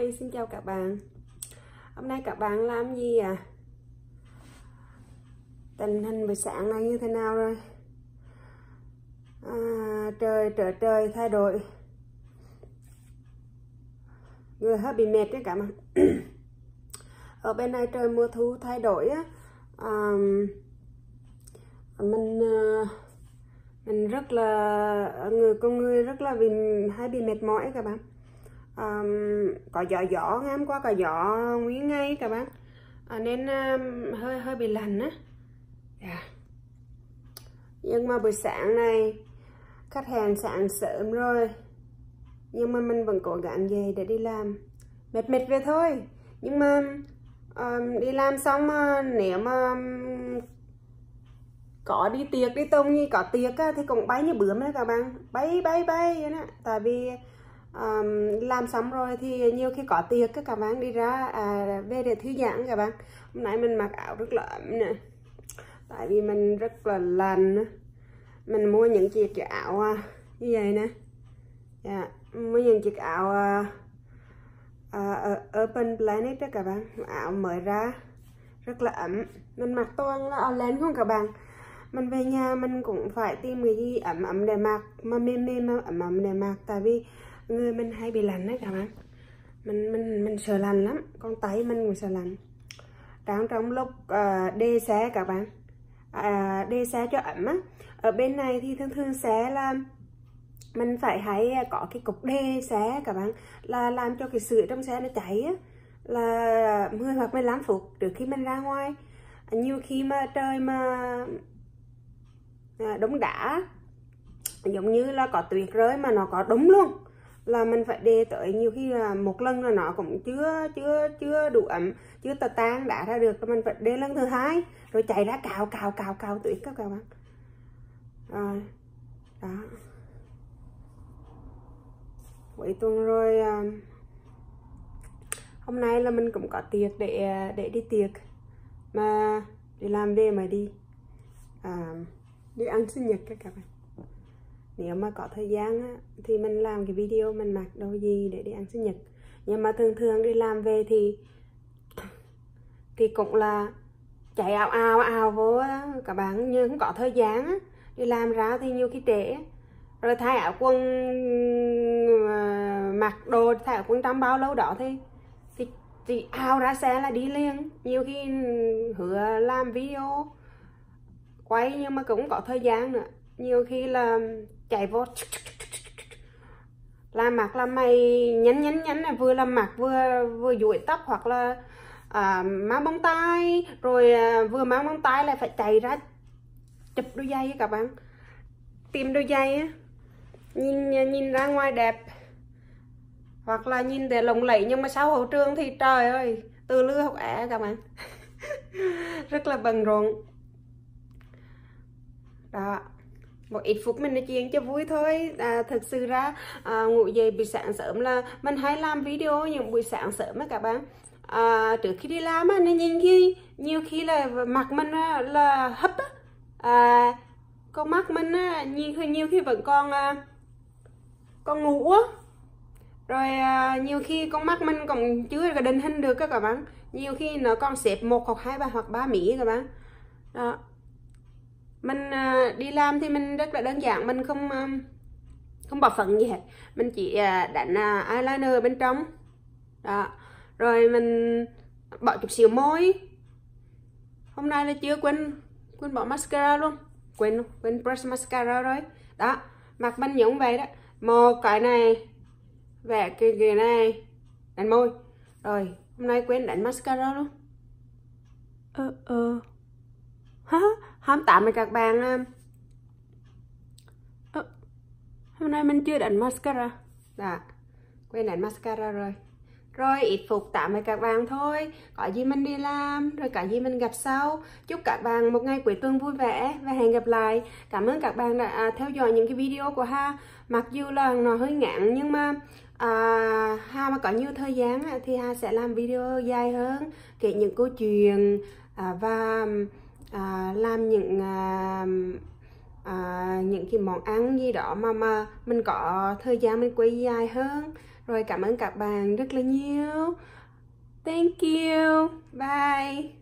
Hi, xin chào các bạn. Hôm nay các bạn làm gì à? Tình hình buổi sáng này như thế nào rồi? À, trời trời trời thay đổi. Người hơi bị mệt đấy các bạn. Ở bên này trời mùa thu thay đổi á. À, Mình ờ, mình rất là người con người rất là bị hay bị mệt mỏi các bạn um, có giỏ giỏ ngắm qua có giỏ nguyên ngay các bạn. À, nên um, hơi hơi bị lạnh á. Yeah. Nhưng mà buổi sáng này khách hàng sáng sớm rồi. Nhưng mà mình vẫn cố gắng về để đi làm. Mệt mệt về thôi. Nhưng mà um, đi làm xong mà nếu mà um, có đi tiệc đi tông như có tiệc á, thì cũng bay như bướm đấy các bạn. Bay bay bay vậy đó. Tại vì um, làm xong rồi thì nhiều khi có tiệc các bạn đi ra à, về để thư giãn các bạn hôm nay mình mặc áo rất là ấm nè. Tại vì mình rất là lạnh mình mua những chiếc áo à, như vậy nè. Yeah. mua những chiếc áo uh, uh, Open Planet đó các bạn áo mới ra rất là ấm. Mình mặc toàn là áo len không các bạn. Mình về nhà mình cũng phải tìm cái gì ấm ấm để mặc mà mềm mềm ấm ấm để mặc. Tại vì người mình hay bị lạnh đấy các bạn mình mình mình sợ lạnh lắm. Con tay mình cũng sợ lạnh. Đang trong lúc uh, đê xe các bạn à, đê xe cho ẩm á. Ở bên này thì thường thường sẽ là mình phải hãy à, có cái cục đê xe các bạn là làm cho cái sữa trong xe nó cháy á. Là 10 hoặc 15 phút trước khi mình ra ngoài. Nhiều khi mà trời mà à, đống đá giống như là có tuyệt rơi mà nó có đúng luôn là mình phải đề tới nhiều khi là một lần là nó cũng chưa chưa chưa đủ ẩm chưa tờ tan đã ra được mình phải đề lần thứ hai rồi chạy ra cào cào cào cào tuyết các bạn rồi đó. Cuối tuần rồi à, hôm nay là mình cũng có tiệc để à, để đi tiệc mà đi làm về mà đi. À, đi ăn sinh nhật các bạn nếu mà có thời gian á, thì mình làm cái video mình mặc đồ gì để đi ăn sinh nhật. Nhưng mà thường thường đi làm về thì thì cũng là chạy ào ào ào vô các bạn nhưng không có thời gian á. đi làm ra thì nhiều khi trễ. Rồi thay áo quần ờ, mặc đồ thay áo quần trong bao lâu đó thì thì, thì ao ra xe là đi liền. Nhiều khi hứa làm video quay nhưng mà cũng có thời gian nữa. Nhiều khi là chạy vô làm mặt là mày nhánh nhánh nhánh này vừa làm mặt vừa vừa duỗi tóc hoặc là à, má bóng tay rồi à, vừa má bóng tay lại phải chạy ra chụp đôi dây các bạn. Tìm đôi dây á nhìn nhìn ra ngoài đẹp. Hoặc là nhìn để lồng lẫy nhưng mà sau hậu trường thì trời ơi từ lưa học ẻ các bạn. Rất là bận rộn. Đó một ít phút mình nói chuyện cho vui thôi. À, thực sự ra à, ngủ dậy buổi sáng sớm là mình hay làm video những buổi sáng sớm á các bạn. À, trước khi đi làm á nên nhìn khi nhiều khi là mặt mình á, là hấp á. À, con mắt mình á, nhiều khi nhiều khi vẫn còn à, còn ngủ á. Rồi à, nhiều khi con mắt mình còn chưa định hình được các bạn. Nhiều khi nó còn xếp một hoặc hai ba hoặc ba mỹ các bạn. Đó mình à, đi làm thì mình rất là đơn giản, mình không à, không bỏ phận gì hết. Mình chỉ à, đánh eyeliner bên trong. Đó. Rồi mình bỏ chút xíu môi. Hôm nay là chưa quên quên bỏ mascara luôn. Quên quên brush mascara rồi. Đó. Mặt mình nhũng vậy đó. Một cái này, vẽ cái cái này, đánh môi. Rồi, hôm nay quên đánh mascara luôn. Ơ ờ ờ hôm tạm mày các bạn à. ờ, hôm nay mình chưa đánh mascara. Đã dạ, quên đánh mascara rồi. Rồi ít phục tạm mày các bạn thôi. Có gì mình đi làm rồi cả gì mình gặp sau. Chúc các bạn một ngày cuối tuần vui vẻ và hẹn gặp lại. Cảm ơn các bạn đã à, theo dõi những cái video của ha mặc dù là nó hơi ngắn nhưng mà à, ha mà có nhiều thời gian thì ha sẽ làm video dài hơn kể những câu chuyện à, và à, làm những à, à, những cái món ăn gì đó mà mà mình có thời gian mình quay dài hơn. Rồi cảm ơn các bạn rất là nhiều. Thank you. Bye.